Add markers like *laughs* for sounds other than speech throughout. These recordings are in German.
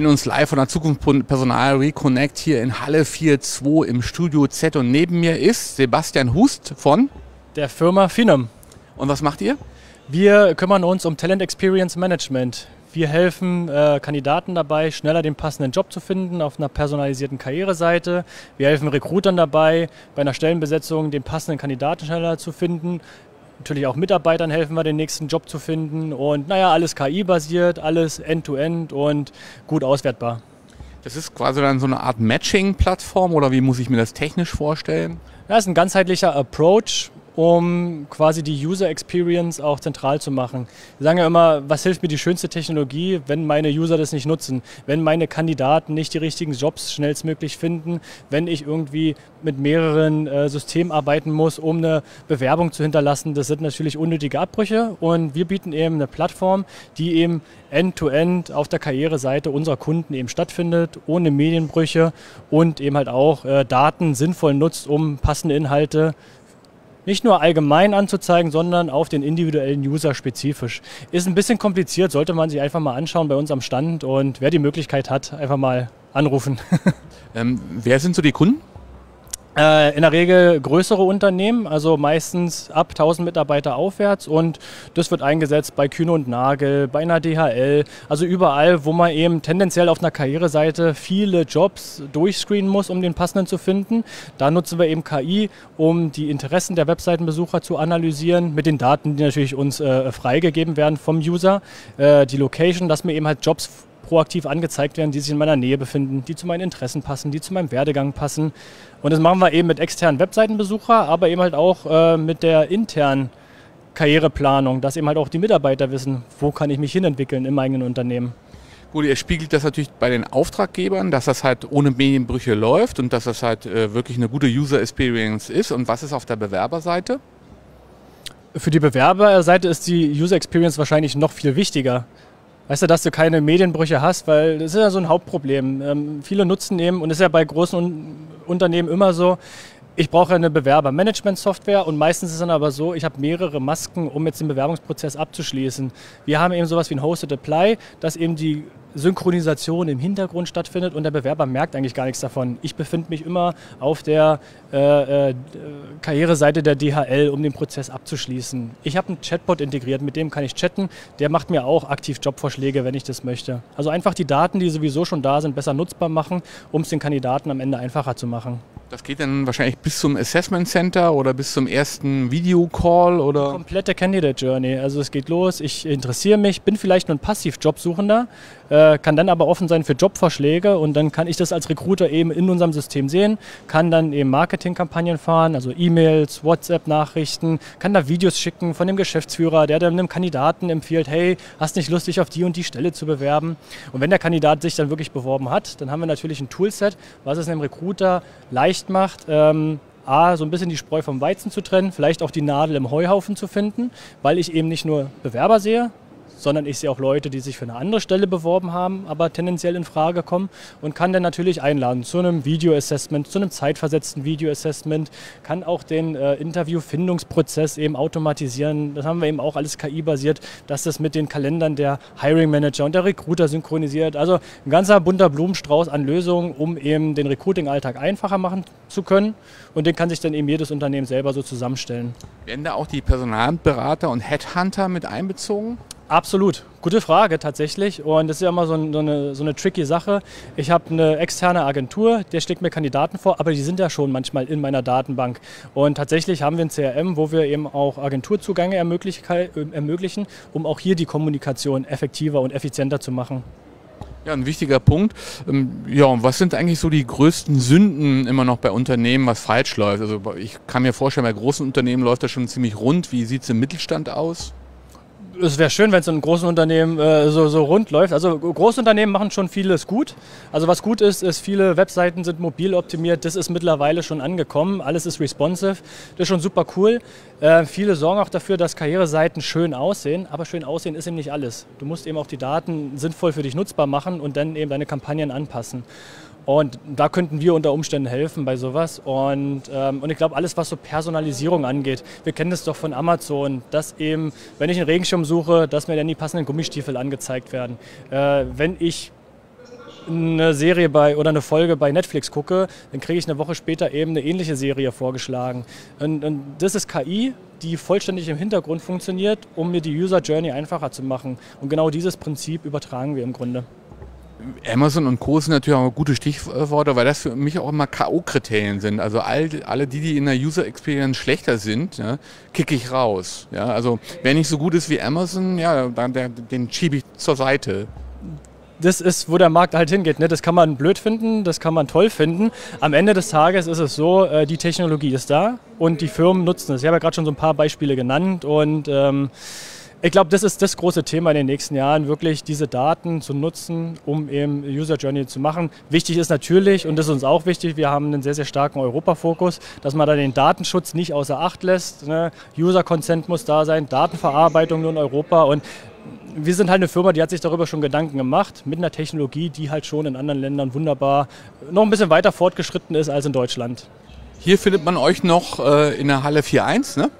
melden uns live von der Zukunft Personal Reconnect hier in Halle 4.2 im Studio Z und neben mir ist Sebastian Hust von der Firma Finum. Und was macht ihr? Wir kümmern uns um Talent Experience Management. Wir helfen äh, Kandidaten dabei, schneller den passenden Job zu finden auf einer personalisierten Karriereseite. Wir helfen Recruitern dabei, bei einer Stellenbesetzung den passenden Kandidaten schneller zu finden. Natürlich auch Mitarbeitern helfen wir, den nächsten Job zu finden. Und naja, alles KI-basiert, alles end-to-end -End und gut auswertbar. Das ist quasi dann so eine Art Matching-Plattform oder wie muss ich mir das technisch vorstellen? Das ist ein ganzheitlicher Approach um quasi die User Experience auch zentral zu machen. Wir sagen ja immer, was hilft mir die schönste Technologie, wenn meine User das nicht nutzen, wenn meine Kandidaten nicht die richtigen Jobs schnellstmöglich finden, wenn ich irgendwie mit mehreren äh, Systemen arbeiten muss, um eine Bewerbung zu hinterlassen. Das sind natürlich unnötige Abbrüche und wir bieten eben eine Plattform, die eben end-to-end -end auf der Karriereseite unserer Kunden eben stattfindet, ohne Medienbrüche und eben halt auch äh, Daten sinnvoll nutzt, um passende Inhalte nicht nur allgemein anzuzeigen, sondern auf den individuellen User spezifisch. Ist ein bisschen kompliziert, sollte man sich einfach mal anschauen bei uns am Stand und wer die Möglichkeit hat, einfach mal anrufen. *laughs* ähm, wer sind so die Kunden? Äh, in der Regel größere Unternehmen, also meistens ab 1000 Mitarbeiter aufwärts und das wird eingesetzt bei Kühne und Nagel, bei einer DHL, also überall, wo man eben tendenziell auf einer Karriereseite viele Jobs durchscreenen muss, um den passenden zu finden. Da nutzen wir eben KI, um die Interessen der Webseitenbesucher zu analysieren mit den Daten, die natürlich uns äh, freigegeben werden vom User, äh, die Location, dass mir eben halt Jobs proaktiv angezeigt werden, die sich in meiner Nähe befinden, die zu meinen Interessen passen, die zu meinem Werdegang passen. Und das machen wir eben mit externen Webseitenbesucher, aber eben halt auch äh, mit der internen Karriereplanung, dass eben halt auch die Mitarbeiter wissen, wo kann ich mich hinentwickeln im eigenen Unternehmen. Gut, ihr spiegelt das natürlich bei den Auftraggebern, dass das halt ohne Medienbrüche läuft und dass das halt äh, wirklich eine gute User Experience ist. Und was ist auf der Bewerberseite? Für die Bewerberseite ist die User Experience wahrscheinlich noch viel wichtiger. Weißt du, dass du keine Medienbrüche hast, weil das ist ja so ein Hauptproblem. Ähm, viele nutzen eben, und ist ja bei großen Un Unternehmen immer so, ich brauche eine Bewerbermanagement-Software und meistens ist es dann aber so, ich habe mehrere Masken, um jetzt den Bewerbungsprozess abzuschließen. Wir haben eben sowas wie ein Hosted Apply, dass eben die Synchronisation im Hintergrund stattfindet und der Bewerber merkt eigentlich gar nichts davon. Ich befinde mich immer auf der äh, äh, Karriereseite der DHL, um den Prozess abzuschließen. Ich habe einen Chatbot integriert, mit dem kann ich chatten. Der macht mir auch aktiv Jobvorschläge, wenn ich das möchte. Also einfach die Daten, die sowieso schon da sind, besser nutzbar machen, um es den Kandidaten am Ende einfacher zu machen. Das geht dann wahrscheinlich bis zum Assessment Center oder bis zum ersten Videocall oder? Komplette Candidate Journey. Also es geht los, ich interessiere mich, bin vielleicht nur ein Passiv-Jobsuchender, äh, kann dann aber offen sein für Jobvorschläge und dann kann ich das als Recruiter eben in unserem System sehen, kann dann eben Marketingkampagnen fahren, also E-Mails, WhatsApp-Nachrichten, kann da Videos schicken von dem Geschäftsführer, der dann einem Kandidaten empfiehlt, hey, hast nicht Lust, dich auf die und die Stelle zu bewerben? Und wenn der Kandidat sich dann wirklich beworben hat, dann haben wir natürlich ein Toolset, was es einem Recruiter leicht leicht macht, ähm, A, so ein bisschen die Spreu vom Weizen zu trennen, vielleicht auch die Nadel im Heuhaufen zu finden, weil ich eben nicht nur Bewerber sehe, sondern ich sehe auch Leute, die sich für eine andere Stelle beworben haben, aber tendenziell in Frage kommen und kann dann natürlich einladen zu einem Video-Assessment, zu einem zeitversetzten Video-Assessment, kann auch den äh, Interview-Findungsprozess eben automatisieren. Das haben wir eben auch alles KI-basiert, dass das mit den Kalendern der Hiring Manager und der Recruiter synchronisiert. Also ein ganzer bunter Blumenstrauß an Lösungen, um eben den Recruiting-Alltag einfacher machen zu können und den kann sich dann eben jedes Unternehmen selber so zusammenstellen. Werden da auch die Personalberater und Headhunter mit einbezogen? Absolut. Gute Frage tatsächlich. Und das ist ja immer so, eine, so eine tricky Sache. Ich habe eine externe Agentur, der schlägt mir Kandidaten vor, aber die sind ja schon manchmal in meiner Datenbank. Und tatsächlich haben wir ein CRM, wo wir eben auch Agenturzugänge ermöglichen, um auch hier die Kommunikation effektiver und effizienter zu machen. Ja, ein wichtiger Punkt. Ähm, ja, und was sind eigentlich so die größten Sünden immer noch bei Unternehmen, was falsch läuft? Also ich kann mir vorstellen, bei großen Unternehmen läuft das schon ziemlich rund. Wie sieht es im Mittelstand aus? Es wäre schön, wenn es in großen Unternehmen äh, so, so rund läuft. Also Großunternehmen machen schon vieles gut. Also was gut ist, ist, viele Webseiten sind mobil optimiert. Das ist mittlerweile schon angekommen. Alles ist responsive. Das ist schon super cool. Äh, viele sorgen auch dafür, dass Karriereseiten schön aussehen. Aber schön aussehen ist eben nicht alles. Du musst eben auch die Daten sinnvoll für dich nutzbar machen und dann eben deine Kampagnen anpassen. Und da könnten wir unter Umständen helfen bei sowas. Und, ähm, und ich glaube, alles, was so Personalisierung angeht, wir kennen das doch von Amazon, dass eben, wenn ich einen Regenschirm suche, dass mir dann die passenden Gummistiefel angezeigt werden. Äh, wenn ich eine Serie bei oder eine Folge bei Netflix gucke, dann kriege ich eine Woche später eben eine ähnliche Serie vorgeschlagen. Und, und das ist KI, die vollständig im Hintergrund funktioniert, um mir die User Journey einfacher zu machen. Und genau dieses Prinzip übertragen wir im Grunde. Amazon und Co. sind natürlich auch gute Stichworte, weil das für mich auch immer K.O.-Kriterien sind. Also all, alle die, die in der User Experience schlechter sind, ja, kicke ich raus. Ja, also wer nicht so gut ist wie Amazon, ja, dann, den schiebe ich zur Seite das ist, wo der Markt halt hingeht. Ne? Das kann man blöd finden, das kann man toll finden. Am Ende des Tages ist es so, äh, die Technologie ist da und die Firmen nutzen es. Ich habe ja gerade schon so ein paar Beispiele genannt und ähm, ich glaube, das ist das große Thema in den nächsten Jahren, wirklich diese Daten zu nutzen, um eben User Journey zu machen. Wichtig ist natürlich, und das ist uns auch wichtig, wir haben einen sehr, sehr starken Europa-Fokus, dass man da den Datenschutz nicht außer Acht lässt. Ne? User-Consent muss da sein, Datenverarbeitung nur in Europa und wir sind halt eine Firma, die hat sich darüber schon Gedanken gemacht, mit einer Technologie, die halt schon in anderen Ländern wunderbar noch ein bisschen weiter fortgeschritten ist als in Deutschland. Hier findet man euch noch äh, in der Halle 4.1, ne?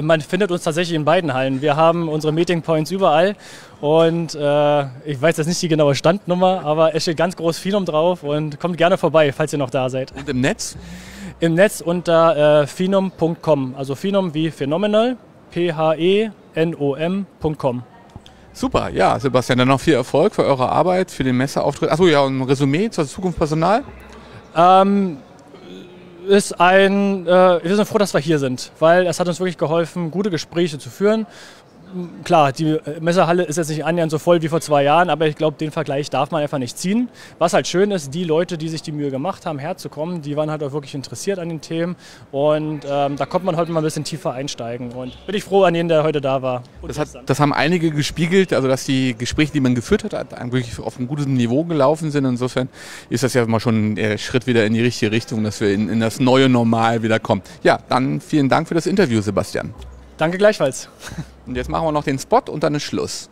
Man findet uns tatsächlich in beiden Hallen. Wir haben unsere Meeting Points überall und äh, ich weiß jetzt nicht die genaue Standnummer, aber es steht ganz groß Phenom drauf und kommt gerne vorbei, falls ihr noch da seid. Und im Netz? Im Netz unter äh, phenom.com, also Phenom wie Phenomenal, P-H-E-N-O-M.com. Super, ja, Sebastian, dann noch viel Erfolg für eure Arbeit, für den Messeauftritt. Achso, ja, und ein Resümee zur Zukunft Personal? Ähm, ist ein, äh, wir sind froh, dass wir hier sind, weil es hat uns wirklich geholfen, gute Gespräche zu führen klar, die äh, Messerhalle ist jetzt nicht annähernd so voll wie vor zwei Jahren, aber ich glaube, den Vergleich darf man einfach nicht ziehen. Was halt schön ist, die Leute, die sich die Mühe gemacht haben, herzukommen, die waren halt auch wirklich interessiert an den Themen und ähm, da kommt man heute mal ein bisschen tiefer einsteigen und bin ich froh an jeden, der heute da war. Das, hat, das, haben einige gespiegelt, also dass die Gespräche, die man geführt hat, wirklich auf einem guten Niveau gelaufen sind. Insofern ist das ja mal schon ein Schritt wieder in die richtige Richtung, dass wir in, in das neue Normal wieder kommen. Ja, dann vielen Dank für das Interview, Sebastian. Danke gleichfalls. Und jetzt machen wir noch den Spot und dann ist Schluss.